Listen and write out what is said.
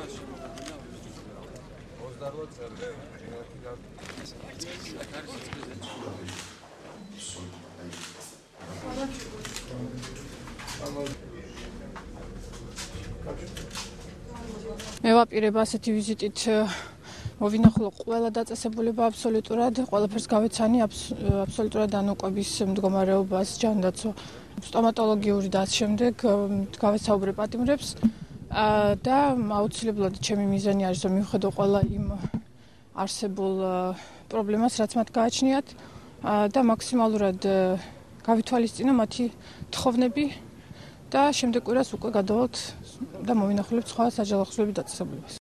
28 წელი მე ვაპირებ ასეთი ვიზიტით э, მოვინახულო ყველა დაწესებულება აბსოლუტურად, ყველაფერს გავეცანი э, აბსოლუტურად ანოკვების მდგომარეობას, ჯანდაცვა, სტომატოლოგიური და ამ შემდეგ э, გავესაუბრე პატიმრებს. და აუცილებლად ჩემი მიზანი არის რომ მივხვდო ყველა იმ არსებულ პრობლემას რაც მათ გააჩნიათ და მაქსიმალურად გავითვალისწინო მათი თხოვნები და შემდეგ კვირას უკვე გადავალთ და მოვინახულებთ სხვა საჯარო ხსნები დაწესებულებას